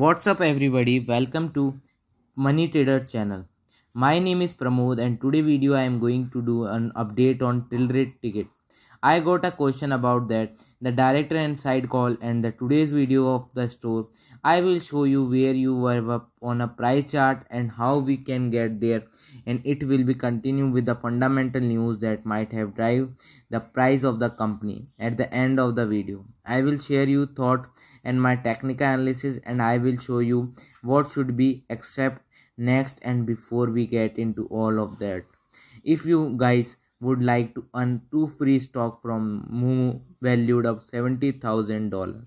What's up everybody? Welcome to Money Trader channel. My name is Pramod and today video I am going to do an update on Tilray ticket. I got a question about that, the director and side call and the today's video of the store. I will show you where you were on a price chart and how we can get there and it will be continue with the fundamental news that might have drive the price of the company at the end of the video. I will share you thought and my technical analysis and I will show you what should be accept next and before we get into all of that. If you guys would like to earn two free stock from Moomoo valued of $70,000.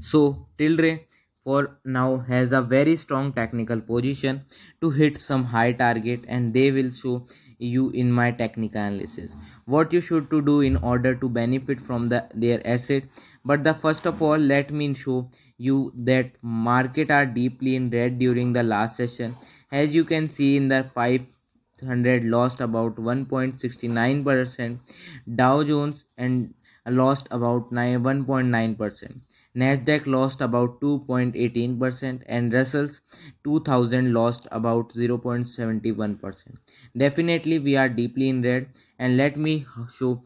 So Tilray for now has a very strong technical position to hit some high target and they will show you in my technical analysis. What you should to do in order to benefit from the their asset. But the first of all let me show you that market are deeply in red during the last session. As you can see in the 5 100 lost about 1.69 percent. Dow jones and lost about 1.9 percent. Nasdaq lost about 2.18 percent and russell's 2000 lost about 0.71 percent. Definitely we are deeply in red and let me show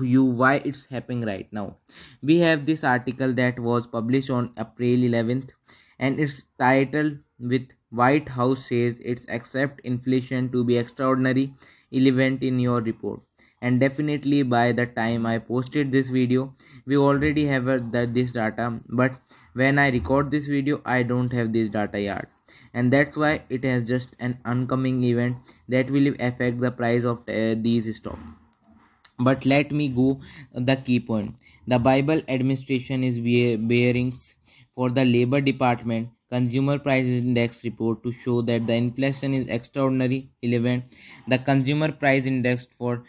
you why it's happening right now. We have this article that was published on april 11th and it's titled with White House says it's accept inflation to be extraordinary event in your report. And definitely by the time I posted this video, we already have that this data. But when I record this video, I don't have this data yet. And that's why it has just an oncoming event that will affect the price of uh, these stocks but let me go the key point the Biden administration is bearings for the labor department consumer price index report to show that the inflation is extraordinary 11 the consumer price index for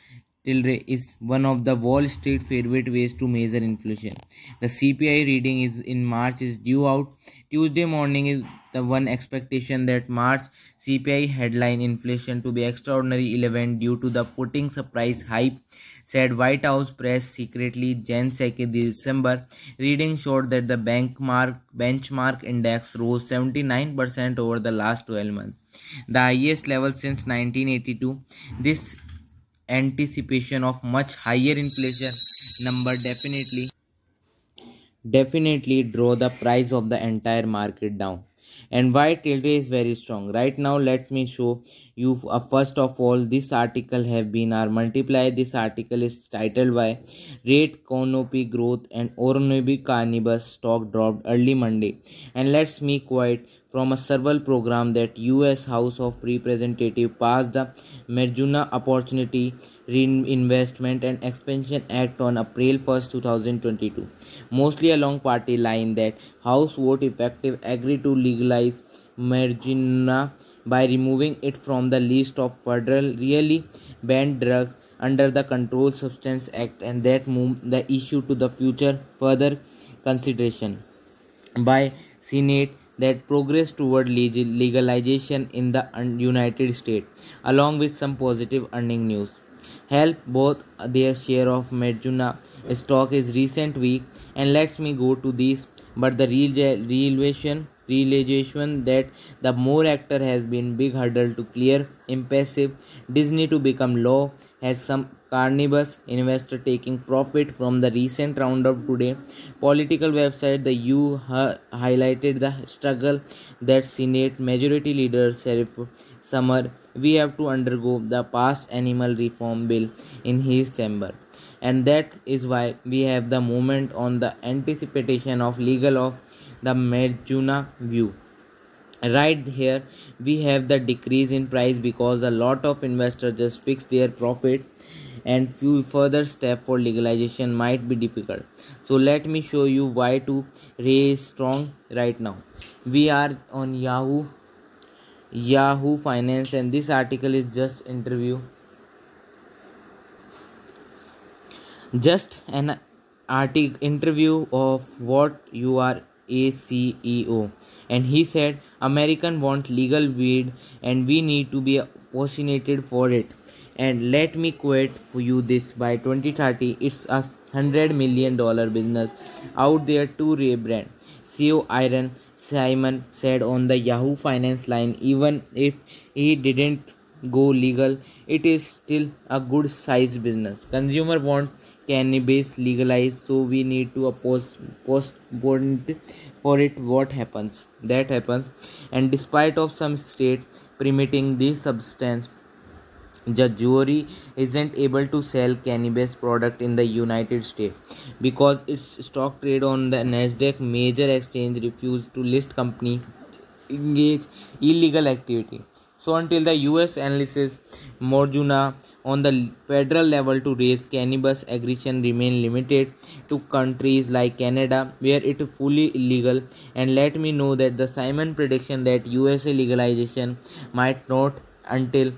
Tilray is one of the Wall Street favorite ways to measure inflation. The CPI reading is in March is due out. Tuesday morning is the one expectation that March CPI headline inflation to be extraordinary 11 due to the Putin surprise hype said White House press secretly Jan 2 December. Reading showed that the benchmark benchmark index rose 79% over the last 12 months, the highest level since 1982. This anticipation of much higher inflation. Number definitely definitely draw the price of the entire market down. And why Tilray is very strong? Right now let me show you uh, first of all this article have been our multiply this article is titled by rate canopy growth and Oronobi cannabis stock dropped early monday. And let's me quite from a several program that US House of Representatives passed the Marijuana Opportunity Reinvestment and Expansion Act on April 1, 2022. Mostly along party line that House vote effective agreed to legalize marijuana by removing it from the list of federal really banned drugs under the Controlled Substance Act and that moved the issue to the future further consideration by Senate that progress toward legalization in the United States, along with some positive earning news. Help both their share of marijuana stock is recent week, and let me go to this. But the realization realization that the more actor has been big hurdle to clear impassive disney to become law has some Cannabis investor taking profit from the recent round of today. Political website The U highlighted the struggle that Senate Majority Leader Sheriff Schumer we have to undergo the past animal reform bill in his chamber and that is why we have the movement on the anticipation of legal of the marijuana view right here we have the decrease in price because a lot of investors just fix their profit and few further step for legalization might be difficult. So let me show you why to raise strong right now. We are on yahoo. Yahoo finance and this article is just interview. Just an article interview of what you are a CEO and he said American want legal weed and we need to be passionate for it and let me quote for you this by 2030 it's a hundred million dollar business out there to rebrand CEO Irwin Simon said on the Yahoo Finance line, even if he didn't go legal, it is still a good size business. Consumer want cannabis legalized, so we need to oppose postpone for it. What happens? That happens, and despite of some state permitting this substance the isn't able to sell cannabis product in the united states because its stock trade on the nasdaq major exchange refused to list company engage illegal activity. So until the us analysis marijuana on the federal level to raise cannabis aggression remain limited to countries like Canada where it is fully illegal. And let me know that the Simon prediction that USA legalization might not until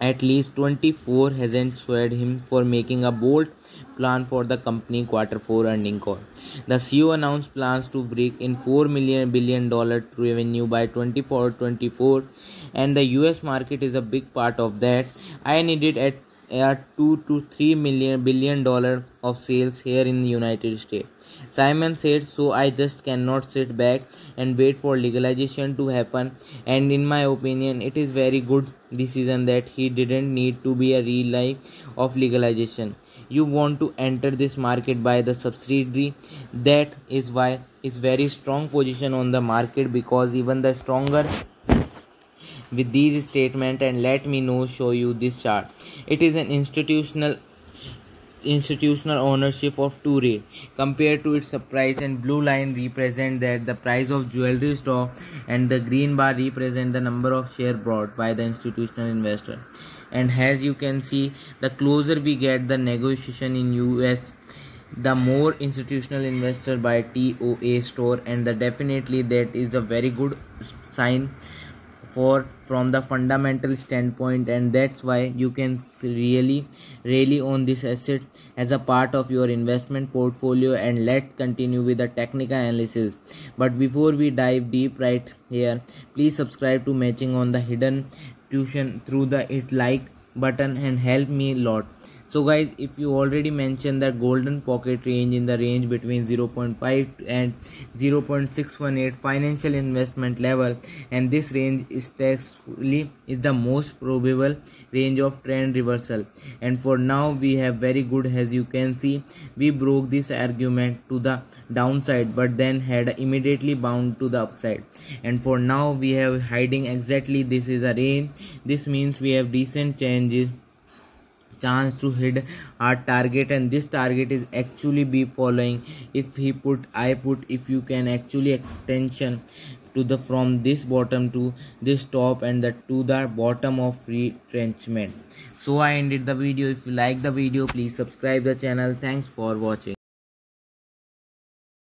at least 24 hasn't swayed him for making a bold plan for the company quarter 4 earning call. The CEO announced plans to break in 4 million billion dollar revenue by 24 and the US market is a big part of that. I needed at a 2 to 3 million billion dollar of sales here in the United States. Simon said, So I just cannot sit back and wait for legalization to happen. And in my opinion, it is very good decision that he didn't need to be a life of legalization. You want to enter this market by the subsidiary. That is why it's very strong position on the market because even the stronger with these statement and let me know show you this chart. It is an institutional institutional ownership of Toure compared to its price and blue line represent that the price of jewelry store and the green bar represent the number of share bought by the institutional investor. And as you can see the closer we get the negotiation in US the more institutional investor buy TOA store and the definitely that is a very good sign for from the fundamental standpoint and that's why you can really really own this asset as a part of your investment portfolio and let's continue with the technical analysis. But before we dive deep right here please subscribe to matching on the hidden tuition through the it like button and help me lot so guys if you already mentioned that golden pocket range in the range between 0.5 and 0.618 financial investment level and this range is textfully is the most probable range of trend reversal. And for now we have very good as you can see we broke this argument to the downside but then had immediately bound to the upside. And for now we have hiding exactly this is a range. This means we have decent changes chance to hit our target and this target is actually be following. If he put i put if you can actually extension to the from this bottom to this top and the to the bottom of retracement. So i ended the video. If you like the video please subscribe the channel. Thanks for watching